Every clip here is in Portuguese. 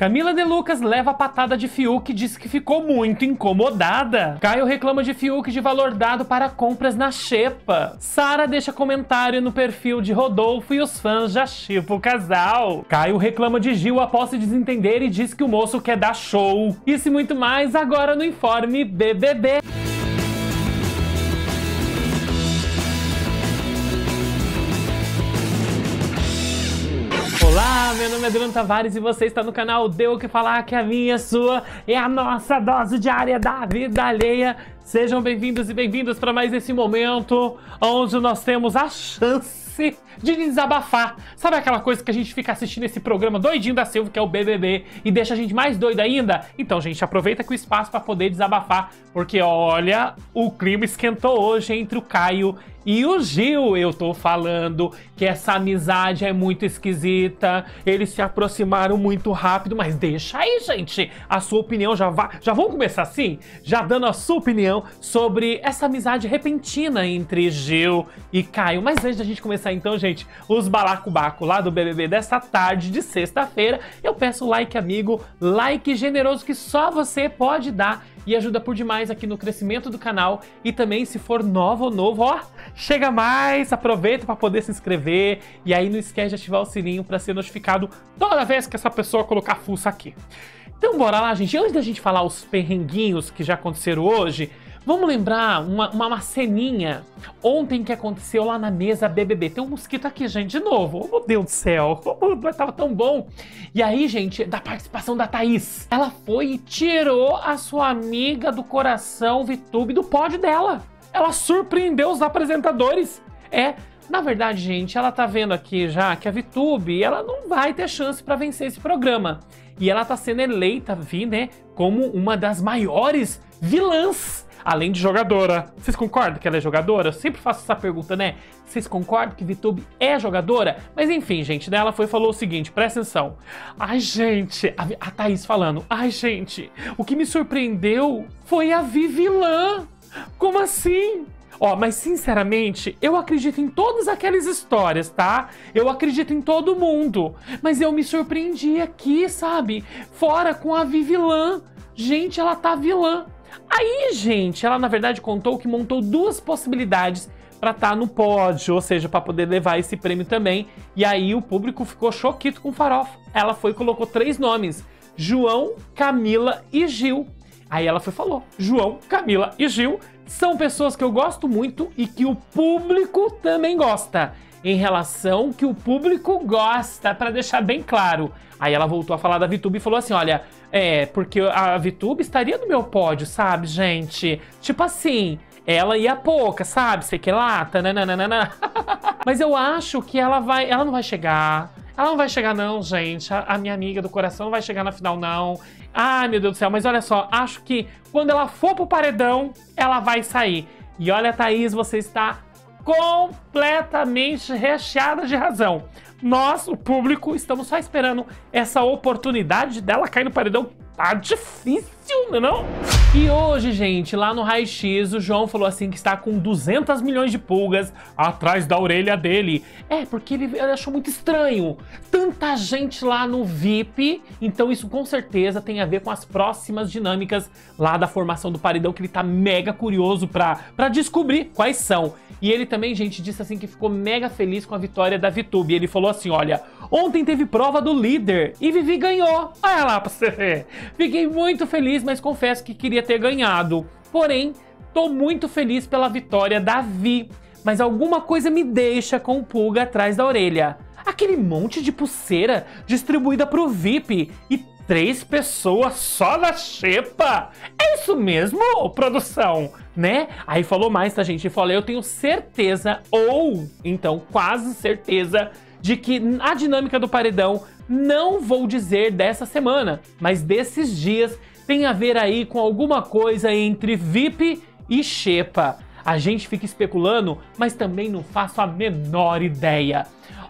Camila De Lucas leva a patada de Fiuk e diz que ficou muito incomodada. Caio reclama de Fiuk de valor dado para compras na Xepa. Sara deixa comentário no perfil de Rodolfo e os fãs já chipam o casal. Caio reclama de Gil após se desentender e diz que o moço quer dar show. Isso e muito mais agora no Informe BBB. Adriano Tavares e você está no canal Deu o que falar, que a minha, sua é a nossa dose diária da vida alheia. Sejam bem-vindos e bem-vindas para mais esse momento onde nós temos a chance de desabafar. Sabe aquela coisa que a gente fica assistindo esse programa doidinho da Silva, que é o BBB, e deixa a gente mais doido ainda? Então, gente, aproveita que o espaço para poder desabafar, porque olha, o clima esquentou hoje entre o Caio e o Gil, eu tô falando que essa amizade é muito esquisita, eles se aproximaram muito rápido, mas deixa aí, gente, a sua opinião já vai. Já vamos começar assim? Já dando a sua opinião sobre essa amizade repentina entre Gil e Caio. Mas antes da gente começar então, gente, os balacobaco lá do BBB dessa tarde de sexta-feira, eu peço like, amigo, like generoso que só você pode dar e ajuda por demais aqui no crescimento do canal. E também, se for novo ou novo, ó, chega mais, aproveita para poder se inscrever e aí não esquece de ativar o sininho para ser notificado toda vez que essa pessoa colocar fuça aqui. Então bora lá, gente. Antes da gente falar os perrenguinhos que já aconteceram hoje, Vamos lembrar uma, uma, ceninha ontem que aconteceu lá na mesa BBB. Tem um mosquito aqui, gente, de novo. Oh, meu Deus do céu. Oh, tava tão bom. E aí, gente, da participação da Thaís. Ela foi e tirou a sua amiga do coração, Vitube, do pódio dela. Ela surpreendeu os apresentadores. É, na verdade, gente, ela tá vendo aqui já que a Vitube, ela não vai ter chance para vencer esse programa. E ela tá sendo eleita, vi, né, como uma das maiores vilãs além de jogadora. Vocês concordam que ela é jogadora? Eu sempre faço essa pergunta, né? Vocês concordam que Vitube é jogadora? Mas enfim, gente, daí ela foi falou o seguinte, presta atenção. Ai, gente, a, a Thaís falando, ai, gente, o que me surpreendeu foi a Vivilã. Como assim? Ó, mas sinceramente, eu acredito em todas aquelas histórias, tá? Eu acredito em todo mundo. Mas eu me surpreendi aqui, sabe? Fora com a Vivilã. Gente, ela tá vilã. Aí, gente, ela na verdade contou que montou duas possibilidades para estar tá no pódio, ou seja, para poder levar esse prêmio também. E aí o público ficou choquito com farofa. Ela foi e colocou três nomes: João, Camila e Gil. Aí ela foi falou: João, Camila e Gil são pessoas que eu gosto muito e que o público também gosta. Em relação que o público gosta, para deixar bem claro. Aí ela voltou a falar da VTube e falou assim: olha, é, porque a VTube estaria no meu pódio, sabe, gente? Tipo assim, ela ia pouca, sabe? Sei que lá, tananana. Mas eu acho que ela vai. Ela não vai chegar. Ela não vai chegar, não, gente. A, a, minha amiga do coração não vai chegar na final, não. Ai, meu Deus do céu. Mas olha só, acho que quando ela for pro paredão, ela vai sair. E olha, Thaís, você está completamente recheada de razão. Nós, o público, estamos só esperando essa oportunidade dela cair no paredão. Tá difícil, não é não? E hoje, gente, lá no Raio X, o João falou assim que está com 200 milhões de pulgas atrás da orelha dele. É, porque ele achou muito estranho. Tanta gente lá no VIP, então isso com certeza tem a ver com as próximas dinâmicas lá da formação do paredão, que ele tá mega curioso pra, pra descobrir quais são. E ele também, gente, disse assim que ficou mega feliz com a vitória da VTube. Ele falou assim, olha, ontem teve prova do líder e Vivi ganhou. Olha lá pra você ver. Fiquei muito feliz, mas confesso que queria ter ganhado. Porém, tô muito feliz pela vitória da Vi, mas alguma coisa me deixa com pulga atrás da orelha. Aquele monte de pulseira distribuída pro VIP e três pessoas só na xepa. É isso mesmo, produção? Né? Aí falou mais, tá, gente? Falou, eu tenho certeza, ou então quase certeza, de que a dinâmica do paredão não vou dizer dessa semana, mas desses dias tem a ver aí com alguma coisa entre VIP e Xepa. A gente fica especulando, mas também não faço a menor ideia.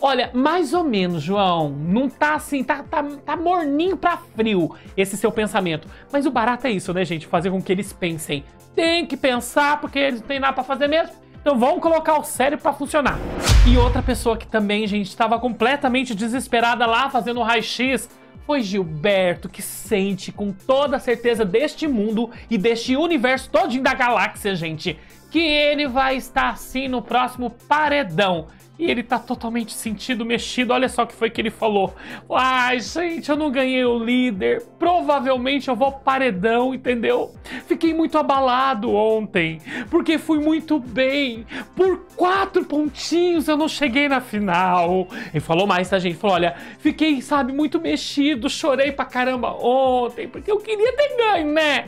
Olha, mais ou menos, João. Não tá assim, tá, tá, tá morninho pra frio esse seu pensamento. Mas o barato é isso, né, gente? Fazer com que eles pensem. Tem que pensar porque eles não têm nada pra fazer mesmo. Então vamos colocar o cérebro para funcionar. E outra pessoa que também, gente, estava completamente desesperada lá fazendo o raio-x Foi Gilberto que sente com toda a certeza deste mundo e deste universo todinho da galáxia, gente, que ele vai estar assim no próximo paredão. E ele tá totalmente sentido, mexido. Olha só o que foi que ele falou. Ai, gente, eu não ganhei o líder. Provavelmente eu vou paredão, entendeu? Fiquei muito abalado ontem, porque fui muito bem. Por quatro pontinhos eu não cheguei na final. Ele falou mais, tá, gente? Falou: olha, fiquei, sabe, muito mexido. Chorei pra caramba ontem, porque eu queria ter ganho, né?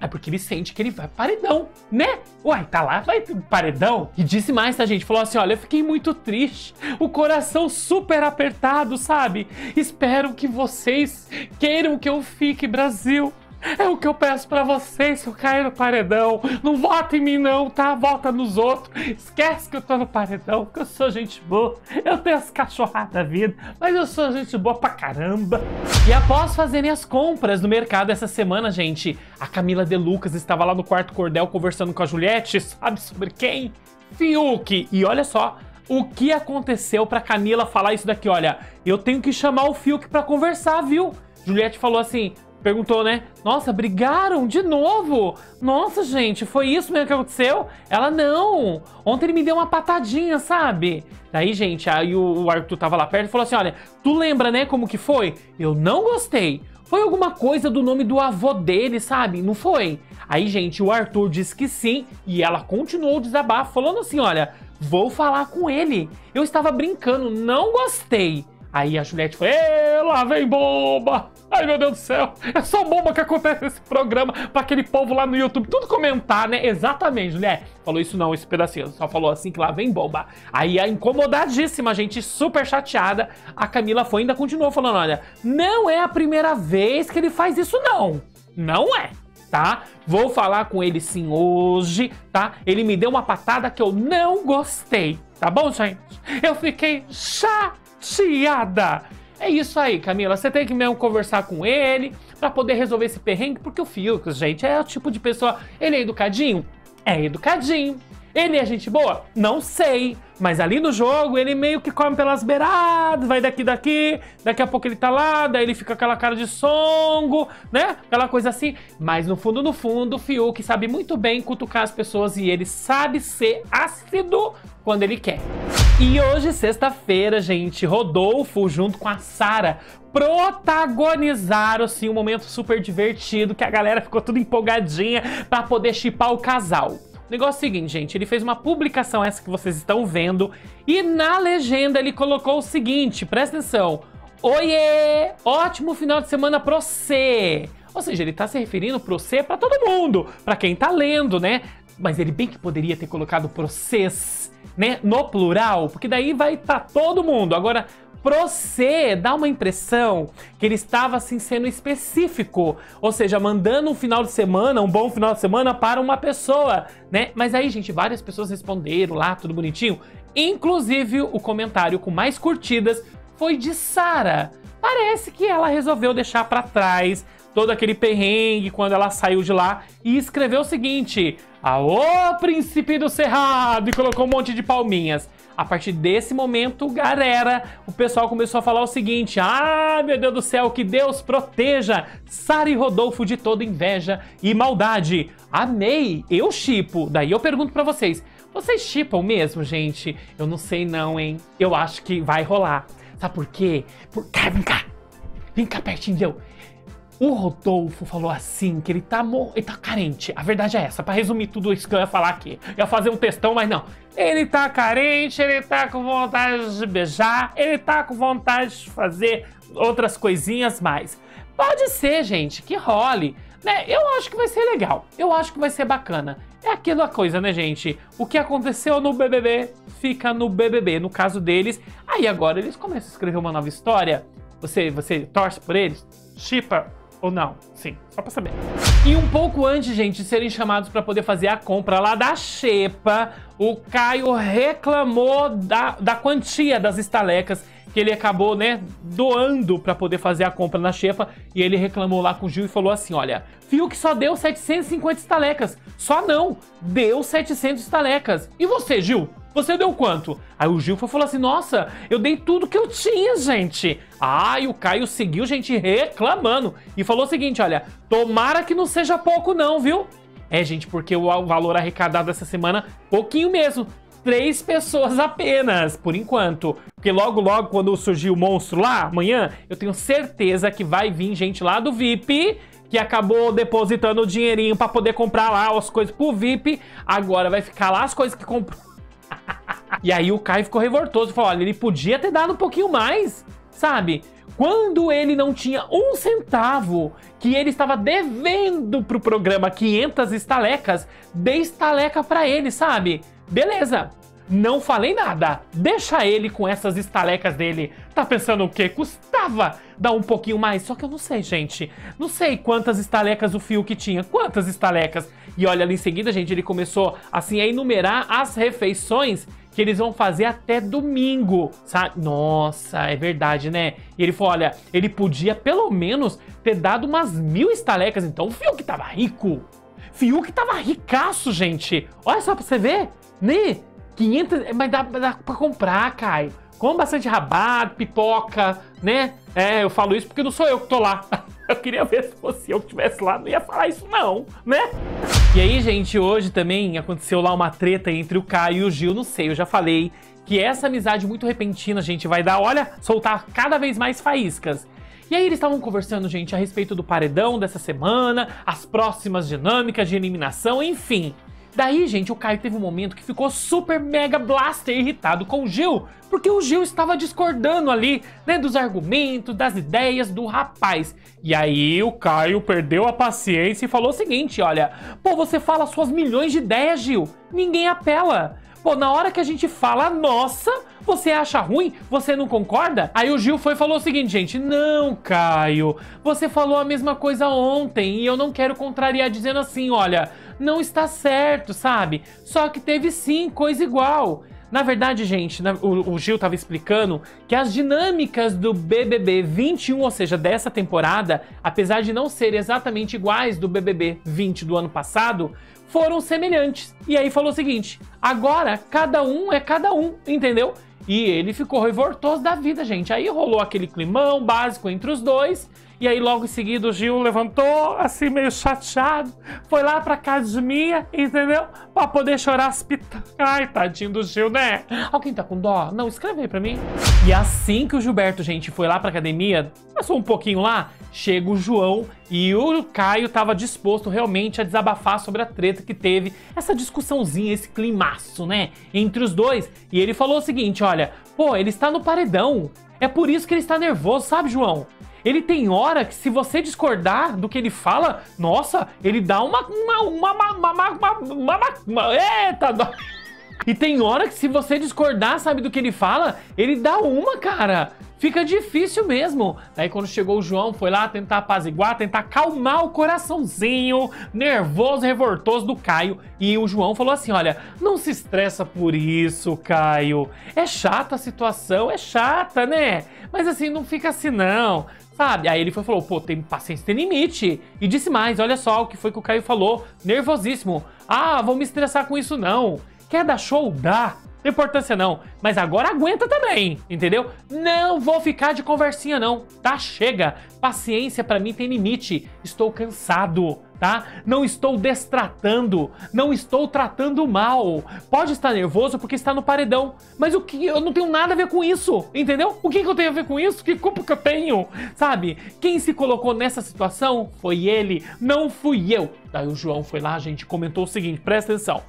É porque ele sente que ele vai paredão, né? Uai, tá lá, vai paredão. E disse mais, tá, gente? Falou assim: olha, eu fiquei muito triste triste, o coração super apertado, sabe? Espero que vocês queiram que eu fique, Brasil. É o que eu peço para vocês se eu cair no paredão. Não vota em mim, não, tá? Vota nos outros. Esquece que eu tô no paredão, porque eu sou gente boa. Eu tenho as cachorradas da vida, mas eu sou gente boa pra caramba. E após fazerem as compras no mercado essa semana, gente, a Camila De Lucas estava lá no quarto cordel conversando com a Juliette, sabe sobre quem? Fiuk. E olha só, o que aconteceu para Camila falar isso daqui? Olha, eu tenho que chamar o Fiuk para conversar, viu? Juliette falou assim, perguntou, né? Nossa, brigaram de novo? Nossa, gente, foi isso mesmo que aconteceu? Ela, não. Ontem ele me deu uma patadinha, sabe? Daí, gente, aí o Arthur tava lá perto e falou assim, olha, tu lembra, né, como que foi? Eu não gostei. Foi alguma coisa do nome do avô dele, sabe? Não foi? Aí, gente, o Arthur disse que sim e ela continuou o desabafo, falando assim, olha... Vou falar com ele. Eu estava brincando, não gostei. Aí a Juliette falou: lá vem bomba! Ai meu Deus do céu, é só bomba que acontece nesse programa pra aquele povo lá no YouTube tudo comentar, né? Exatamente, Juliette. Falou isso não, esse pedacinho, só falou assim que lá vem bomba. Aí a incomodadíssima, gente, super chateada, a Camila foi ainda continuou falando: olha, não é a primeira vez que ele faz isso, não. Não é tá? Vou falar com ele sim hoje, tá? Ele me deu uma patada que eu não gostei, tá bom, gente? Eu fiquei chateada. É isso aí, Camila. Você tem que mesmo conversar com ele para poder resolver esse perrengue, porque o Fiuk, gente, é o tipo de pessoa. Ele é educadinho? É educadinho. Ele é gente boa? Não sei. Mas ali no jogo, ele meio que come pelas beiradas, vai daqui daqui, daqui a pouco ele tá lá, daí ele fica aquela cara de songo, né? Aquela coisa assim. Mas no fundo, no fundo, o Fiuk sabe muito bem cutucar as pessoas e ele sabe ser ácido quando ele quer. E hoje, sexta-feira, gente, Rodolfo junto com a Sara protagonizaram assim um momento super divertido que a galera ficou tudo empolgadinha para poder chipar o casal. Negócio é seguinte, gente, ele fez uma publicação, essa que vocês estão vendo, e na legenda ele colocou o seguinte, presta atenção. Oiê! Ótimo final de semana pra você! Ou seja, ele tá se referindo pro você pra todo mundo, pra quem tá lendo, né? Mas ele bem que poderia ter colocado vocês, né? No plural, porque daí vai tá todo mundo. Agora, Procê dá uma impressão que ele estava assim sendo específico, ou seja, mandando um final de semana, um bom final de semana para uma pessoa, né? Mas aí, gente, várias pessoas responderam lá, tudo bonitinho. Inclusive, o comentário com mais curtidas foi de Sara. Parece que ela resolveu deixar para trás todo aquele perrengue quando ela saiu de lá e escreveu o seguinte: Aô, príncipe do cerrado! E colocou um monte de palminhas. A partir desse momento, galera, o pessoal começou a falar o seguinte: Ah, meu Deus do céu, que Deus proteja Sara e Rodolfo de toda inveja e maldade. Amei, eu chipo. Daí eu pergunto para vocês: vocês chipam mesmo, gente? Eu não sei não, hein? Eu acho que vai rolar. Sabe por quê? Por... Cara, vem cá. Vem cá pertinho, deu. O Rodolfo falou assim que ele tá, ele tá carente. A verdade é essa. Para resumir tudo isso que eu ia falar aqui. Eu ia fazer um textão, mas não. Ele tá carente, ele tá com vontade de beijar, ele tá com vontade de fazer outras coisinhas mais. Pode ser, gente, que role. Né? Eu acho que vai ser legal. Eu acho que vai ser bacana. É aquela coisa, né, gente? O que aconteceu no BBB fica no BBB. No caso deles, aí agora eles começam a escrever uma nova história. Você, você torce por eles? Chipa ou não? Sim, só pra saber. E um pouco antes, gente, de serem chamados para poder fazer a compra lá da Xepa, o Caio reclamou da, da quantia das estalecas que ele acabou, né, doando para poder fazer a compra na Xepa. E ele reclamou lá com o Gil e falou assim, olha, que só deu 750 estalecas. Só não, deu 700 estalecas. E você, Gil? Você deu quanto? Aí o Gil falou assim: Nossa, eu dei tudo que eu tinha, gente. Ah, e o Caio seguiu, gente, reclamando. E falou o seguinte: Olha, tomara que não seja pouco, não, viu? É, gente, porque o valor arrecadado essa semana, pouquinho mesmo. Três pessoas apenas, por enquanto. Porque logo, logo, quando surgir o monstro lá, amanhã, eu tenho certeza que vai vir gente lá do VIP que acabou depositando o dinheirinho para poder comprar lá as coisas pro VIP. Agora vai ficar lá as coisas que comprou. E aí o Caio ficou revoltoso. Falou: olha, ele podia ter dado um pouquinho mais, sabe? Quando ele não tinha um centavo, que ele estava devendo pro programa 500 estalecas, dê estaleca para ele, sabe? Beleza, não falei nada. Deixa ele com essas estalecas dele. Tá pensando o quê? Custava dar um pouquinho mais. Só que eu não sei, gente. Não sei quantas estalecas o Fiuk tinha. Quantas estalecas? E olha, ali em seguida, gente, ele começou assim a enumerar as refeições que eles vão fazer até domingo, sabe? Nossa, é verdade, né? E ele falou: olha, ele podia pelo menos ter dado umas mil estalecas. Então o Fiuk tava rico. Fiuk tava ricaço, gente. Olha só pra você ver, né? 500, mas dá, dá pra comprar, Caio. Com bastante rabado, pipoca, né? É, eu falo isso porque não sou eu que tô lá. Eu queria ver se fosse eu que estivesse lá, não ia falar isso não, né? E aí, gente, hoje também aconteceu lá uma treta entre o Caio e o Gil, não sei, eu já falei que essa amizade muito repentina, gente, vai dar, olha, soltar cada vez mais faíscas. E aí eles estavam conversando, gente, a respeito do paredão dessa semana, as próximas dinâmicas de eliminação, enfim. Daí, gente, o Caio teve um momento que ficou super mega blaster irritado com o Gil, porque o Gil estava discordando ali, né, dos argumentos, das ideias do rapaz. E aí o Caio perdeu a paciência e falou o seguinte, olha, pô, você fala suas milhões de ideias, Gil, ninguém apela. Pô, na hora que a gente fala nossa, você acha ruim? Você não concorda? Aí o Gil foi e falou o seguinte, gente: Não, Caio, você falou a mesma coisa ontem e eu não quero contrariar dizendo assim, olha, não está certo, sabe? Só que teve sim coisa igual. Na verdade, gente, o, Gil estava explicando que as dinâmicas do BBB 21, ou seja, dessa temporada, apesar de não serem exatamente iguais do BBB 20 do ano passado, foram semelhantes. E aí falou o seguinte: agora cada um é cada um, entendeu? E ele ficou revoltoso da vida, gente. Aí rolou aquele climão básico entre os dois. E aí, logo em seguida, o Gil levantou, assim, meio chateado, foi lá pra casa de Mia, entendeu? Pra poder chorar as pitas. Ai, tadinho do Gil, né? Alguém tá com dó? Não, escreve aí pra mim. E assim que o Gilberto, gente, foi lá pra academia, passou um pouquinho lá, chega o João e o Caio tava disposto realmente a desabafar sobre a treta que teve, essa discussãozinha, esse climaço, né, entre os dois. E ele falou o seguinte, olha, pô, ele está no paredão, é por isso que ele está nervoso, sabe, João? Ele tem hora que, se você discordar do que ele fala, nossa, ele dá uma. Uma. Uma. Uma. Uma. uma, uma, uma eita! E tem hora que, se você discordar, sabe, do que ele fala, ele dá uma, cara. Fica difícil mesmo. Aí quando chegou o João, foi lá tentar apaziguar, tentar acalmar o coraçãozinho nervoso, revoltoso do Caio. E o João falou assim: olha, não se estressa por isso, Caio. É chata a situação, é chata, né? Mas assim, não fica assim não sabe? Aí ele foi falou, pô, tem paciência, tem limite. E disse mais, olha só o que foi que o Caio falou, nervosíssimo. Ah, vou me estressar com isso não. Quer dar show? Dá. Importância não, mas agora aguenta também, entendeu? Não vou ficar de conversinha não, tá? Chega. Paciência para mim tem limite. Estou cansado tá? Não estou destratando, não estou tratando mal. Pode estar nervoso porque está no paredão, mas o que eu não tenho nada a ver com isso, entendeu? O que, que eu tenho a ver com isso? Que culpa que eu tenho? Sabe? Quem se colocou nessa situação foi ele, não fui eu. Daí o João foi lá, a gente comentou o seguinte, presta atenção.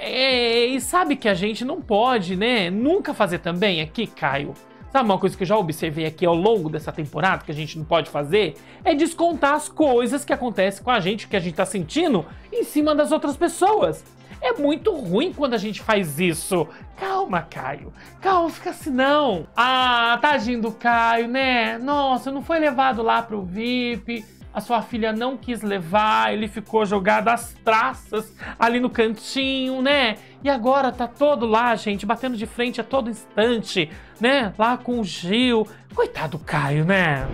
É, e sabe que a gente não pode, né? Nunca fazer também aqui, Caio Sabe uma coisa que eu já observei aqui ao longo dessa temporada que a gente não pode fazer? É descontar as coisas que acontecem com a gente, que a gente tá sentindo, em cima das outras pessoas. É muito ruim quando a gente faz isso. Calma, Caio. Calma, fica assim não. Ah, tadinho do Caio, né? Nossa, não foi levado lá pro VIP a sua filha não quis levar, ele ficou jogado às traças ali no cantinho, né? E agora tá todo lá, gente, batendo de frente a todo instante, né? Lá com o Gil. Coitado do Caio, né?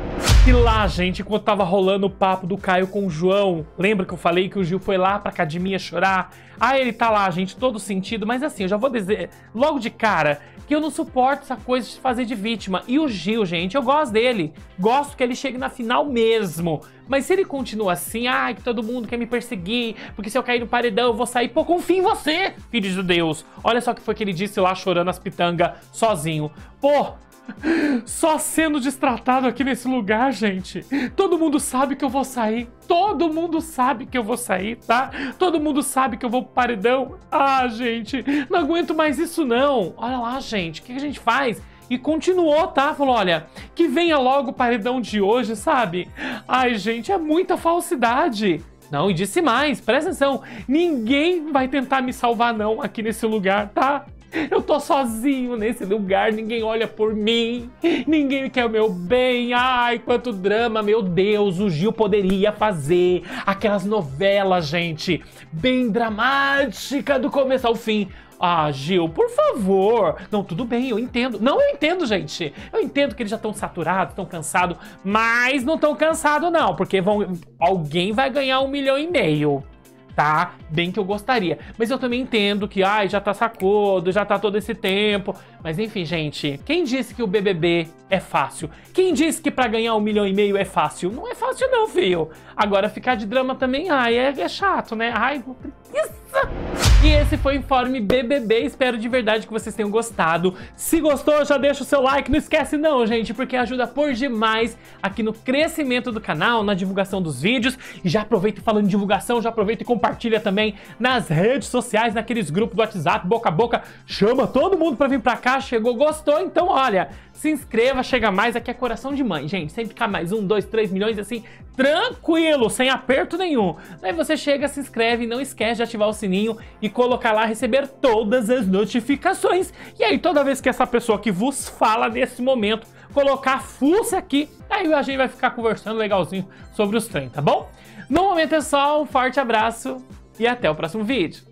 E lá, gente, enquanto tava rolando o papo do Caio com o João, lembra que eu falei que o Gil foi lá pra academia chorar? Ah, ele tá lá, gente, todo sentido, mas assim, eu já vou dizer, logo de cara que eu não suporto essa coisa de fazer de vítima. E o Gil, gente, eu gosto dele. Gosto que ele chegue na final mesmo. Mas se ele continua assim, ai, que todo mundo quer me perseguir, porque se eu cair no paredão eu vou sair, pô, confia em você, filho de Deus. Olha só o que foi que ele disse lá chorando as pitangas sozinho. Pô, só sendo destratado aqui nesse lugar, gente. Todo mundo sabe que eu vou sair. Todo mundo sabe que eu vou sair, tá? Todo mundo sabe que eu vou pro paredão. Ah, gente, não aguento mais isso não. Olha lá, gente, o que a gente faz? E continuou, tá? Falou, olha, que venha logo o paredão de hoje, sabe? Ai, gente, é muita falsidade. Não, e disse mais, presta atenção, ninguém vai tentar me salvar não aqui nesse lugar, tá? Eu tô sozinho nesse lugar, ninguém olha por mim, ninguém quer o meu bem. Ai, quanto drama, meu Deus, o Gil poderia fazer aquelas novelas, gente, bem dramática do começo ao fim. Ah, Gil, por favor. Não, tudo bem, eu entendo. Não, eu entendo, gente. Eu entendo que eles já estão saturados, estão cansados, mas não estão cansados, não, porque vão, alguém vai ganhar um milhão e meio tá? Bem que eu gostaria. Mas eu também entendo que, ai, já tá sacudo, já tá todo esse tempo. Mas enfim, gente, quem disse que o BBB é fácil? Quem disse que para ganhar um milhão e meio é fácil? Não é fácil não, filho. Agora ficar de drama também, ai, é, é chato, né? Ai, preguiça. E esse foi o Informe BBB, espero de verdade que vocês tenham gostado. Se gostou, já deixa o seu like, não esquece não, gente, porque ajuda por demais aqui no crescimento do canal, na divulgação dos vídeos. E já aproveita falando em divulgação, já aproveita e compartilha também nas redes sociais, naqueles grupos do WhatsApp, boca a boca. Chama todo mundo pra vir pra cá, chegou, gostou, então olha, se inscreva, chega mais, aqui é coração de mãe, gente. Sempre ficar mais um, dois, três milhões, assim, tranquilo, sem aperto nenhum. Daí você chega, se inscreve, não esquece de ativar o sininho e colocar lá, receber todas as notificações. E aí, toda vez que essa pessoa que vos fala nesse momento colocar fuça aqui, aí a gente vai ficar conversando legalzinho sobre os trem, tá bom? No momento é só, um forte abraço e até o próximo vídeo.